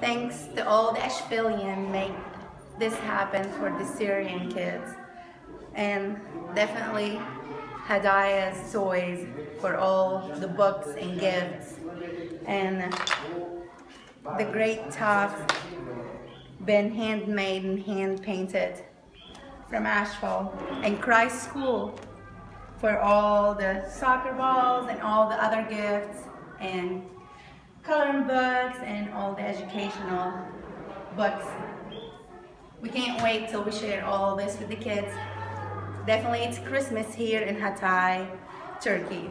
Thanks to all the Ashevillean make this happen for the Syrian kids. And definitely Hadaya's toys for all the books and gifts. And the great tops been handmade and hand painted from Asheville. And Christ School for all the soccer balls and all the other gifts and coloring books and all the educational books. We can't wait till we share all this with the kids. Definitely it's Christmas here in Hatay, Turkey.